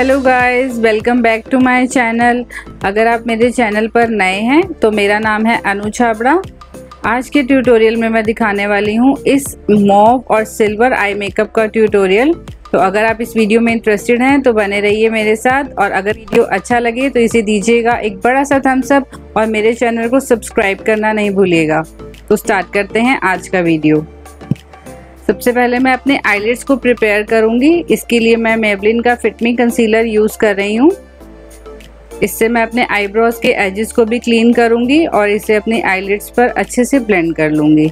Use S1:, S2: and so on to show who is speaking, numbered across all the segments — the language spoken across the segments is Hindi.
S1: Hello guys, welcome back to my channel. अगर आप मेरे चैनल पर नए हैं तो मेरा नाम है अनु छाबड़ा। आज के ट्यूटोरियल में मैं दिखाने वाली हूँ इस मॉव और सिल्वर आई मेकअप का ट्यूटोरियल। तो अगर आप इस वीडियो में इंटरेस्टेड हैं तो बने रहिए मेरे साथ। और अगर वीडियो अच्छा लगे तो इसे दीजिएगा एक बड़ा सा थम्स अप और मेरे चैनल को सब्सक्राइब करना नहीं भूलिएगा। तो स्टार्ट करते हैं आज का वीडियो। सबसे पहले मैं अपने आईलेट्स को प्रिपेयर करूँगी। इसके लिए मैं मेबलिन का फिटमी कंसीलर यूज़ कर रही हूँ। इससे मैं अपने आईब्रोज के एजेस को भी क्लीन करूँगी और इसे अपने आईलेट्स पर अच्छे से ब्लेंड कर लूँगी।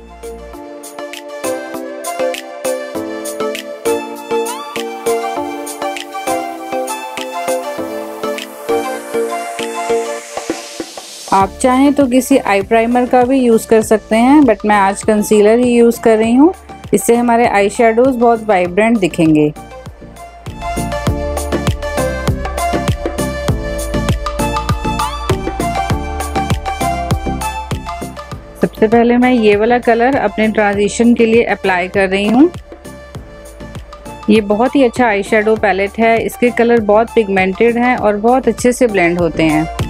S1: आप चाहें तो किसी आई प्राइमर का भी यूज़ कर सकते हैं बट मैं आज कंसीलर ही यूज़ कर रही हूँ। इससे हमारे आई शेडोज बहुत वाइब्रेंट दिखेंगे। सबसे पहले मैं ये वाला कलर अपने ट्रांजिशन के लिए अप्लाई कर रही हूँ। ये बहुत ही अच्छा आई पैलेट है। इसके कलर बहुत पिगमेंटेड हैं और बहुत अच्छे से ब्लेंड होते हैं।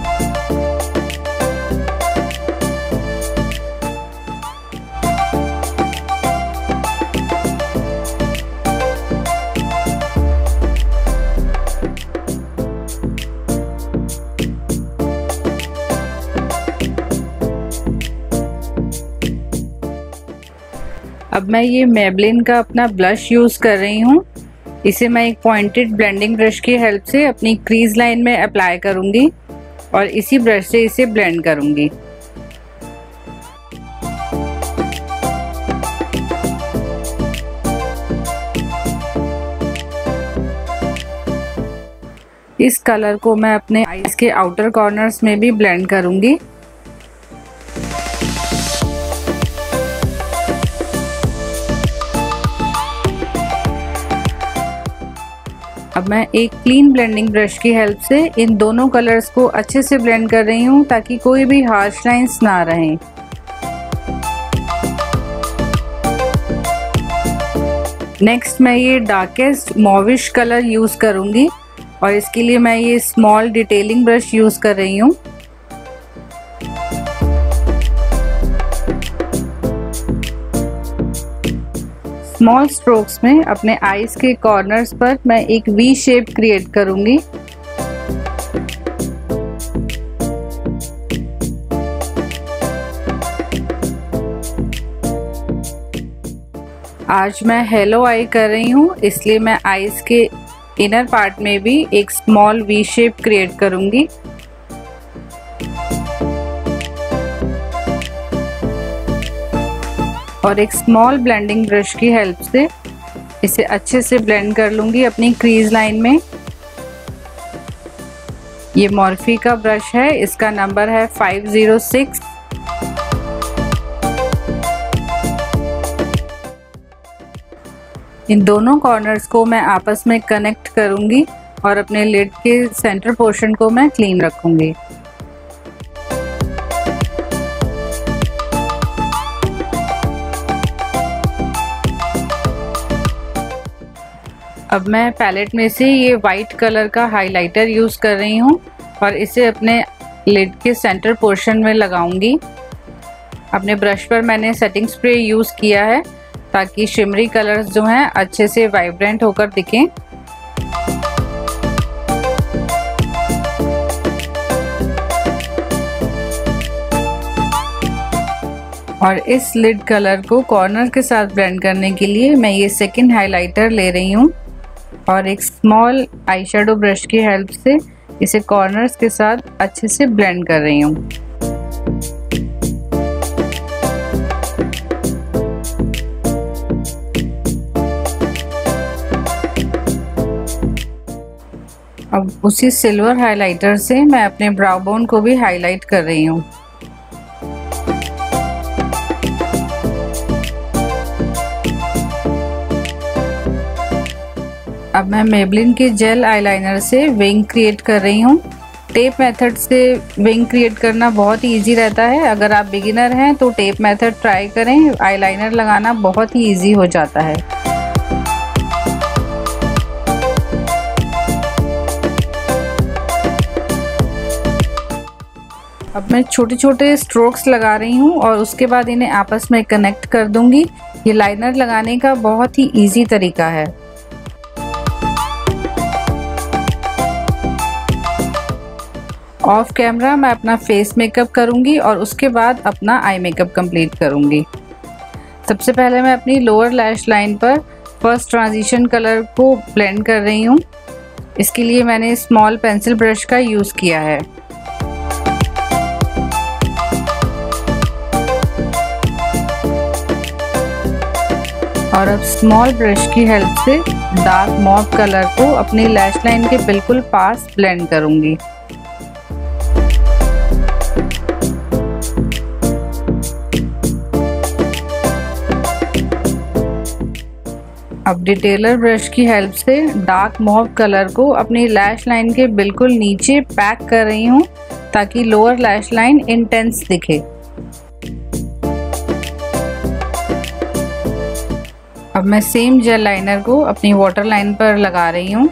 S1: मैं ये मेबलिन का अपना ब्लश यूज़ कर रही हूँ। इसे मैं एक पॉइंटेड ब्लेंडिंग ब्रश की हेल्प से अपनी क्रीज लाइन में अप्लाई करूँगी और इसी ब्रश से इसे ब्लेंड करूँगी। इस कलर को मैं अपने आईज के आउटर कॉर्नर्स में भी ब्लेंड करूँगी। अब मैं एक क्लीन ब्लेंडिंग ब्रश की हेल्प से इन दोनों कलर्स को अच्छे से ब्लेंड कर रही हूँ ताकि कोई भी हार्श लाइन्स ना रहें। नेक्स्ट मैं ये डार्केस्ट मॉविश कलर यूज़ करूँगी और इसके लिए मैं ये स्मॉल डिटेलिंग ब्रश यूज़ कर रही हूँ। स्मॉल स्ट्रोक्स में अपने आईज के कॉर्नर्स पर मैं एक वी शेप क्रिएट करूँगी। आज मैं हेलो आई कर रही हूँ, इसलिए मैं आईज के इनर पार्ट में भी एक स्मॉल वी शेप क्रिएट करूँगी। और एक स्मॉल ब्लेंडिंग ब्रश की हेल्प से इसे अच्छे से ब्लेंड कर लूँगी अपनी क्रीज लाइन में। ये मॉर्फी का ब्रश है, इसका नंबर है 506 इन दोनों कॉर्नर्स को मैं आपस में कनेक्ट करूँगी और अपने लिड के सेंटर पोर्शन को मैं क्लीन रखूँगी। अब मैं पैलेट में से ये वाइट कलर का हाइलाइटर यूज़ कर रही हूँ और इसे अपने लिड के सेंटर पोर्शन में लगाऊँगी। अपने ब्रश पर मैंने सेटिंग स्प्रे यूज़ किया है ताकि शिमरी कलर्स जो हैं अच्छे से वाइब्रेंट होकर दिखें। और इस लिड कलर को कॉर्नर के साथ ब्लेंड करने के लिए मैं ये सेकंड हाइलाइटर ले रही हूँ। और एक स्मॉल आई ब्रश की हेल्प से इसे कॉर्नर्स के साथ अच्छे से ब्लेंड कर रही हूँ। अब उसी सिल्वर हाइलाइटर से मैं अपने ब्राउ बोन को भी हाईलाइट कर रही हूँ। अब मैं मेबलिन के जेल आईलाइनर से विंग क्रिएट कर रही हूँ। टेप मेथड से विंग क्रिएट करना बहुत ही ईजी रहता है। अगर आप बिगिनर हैं तो टेप मेथड ट्राई करें। आईलाइनर लगाना बहुत ही ईजी हो जाता है। अब मैं छोटे छोटे स्ट्रोक्स लगा रही हूँ और उसके बाद इन्हें आपस में कनेक्ट कर दूँगी। ये लाइनर लगाने का बहुत ही ईजी तरीका है। ऑफ़ कैमरा मैं अपना फेस मेकअप करूँगी और उसके बाद अपना आई मेकअप कंप्लीट करूँगी। सबसे पहले मैं अपनी लोअर लैश लाइन पर फ़र्स्ट ट्रांजिशन कलर को ब्लेंड कर रही हूँ। इसके लिए मैंने स्मॉल पेंसिल ब्रश का यूज़ किया है। और अब स्मॉल ब्रश की हेल्प से डार्क मॉप कलर को अपनी लैश लाइन के बिल्कुल पास ब्लेंड करूँगी। अब डिटेलर ब्रश की हेल्प से डार्क मॉव कलर को अपनी लैश लाइन के बिल्कुल नीचे पैक कर रही हूँ, ताकि लोअर लैश लाइन इंटेंस दिखे। अब मैं सेम जेल लाइनर को अपनी वाटर लाइन पर लगा रही हूँ।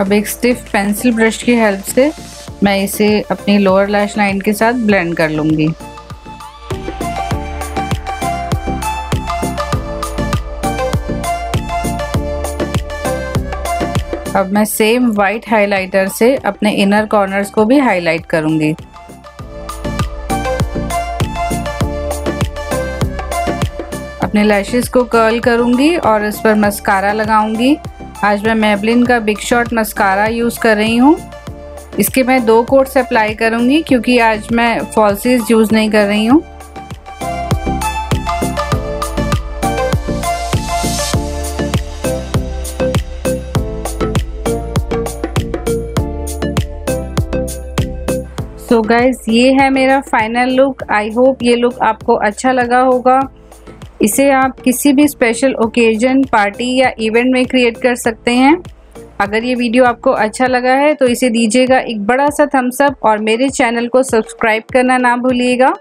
S1: अब एक स्टिफ पेंसिल ब्रश की हेल्प से मैं इसे अपनी लोअर लैश लाइन के साथ ब्लेंड कर लूँगी। अब मैं सेम वाइट हाइलाइटर से अपने इनर कॉर्नर्स को भी हाईलाइट करूँगी। अपने लैशेस को कर्ल करूँगी और इस पर मस्कारा लगाऊँगी। आज मैं मेबलिन का बिग शॉट मस्कारा यूज़ कर रही हूँ। इसके मैं दो कोट्स अप्लाई करूँगी क्योंकि आज मैं फॉल्सीज यूज़ नहीं कर रही हूँ। सो so गाइज़ ये है मेरा फाइनल लुक आई होप ये लुक आपको अच्छा लगा होगा। इसे आप किसी भी स्पेशल ओकेजन पार्टी या इवेंट में क्रिएट कर सकते हैं। अगर ये वीडियो आपको अच्छा लगा है तो इसे दीजिएगा एक बड़ा सा थम्सअप और मेरे चैनल को सब्सक्राइब करना ना भूलिएगा।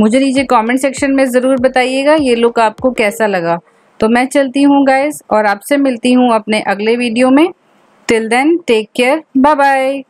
S1: मुझे नीचे कमेंट सेक्शन में ज़रूर बताइएगा ये लुक आपको कैसा लगा। तो मैं चलती हूँ गाइज़ और आपसे मिलती हूँ अपने अगले वीडियो में। Till then take care bye bye